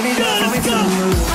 Go, Let me go.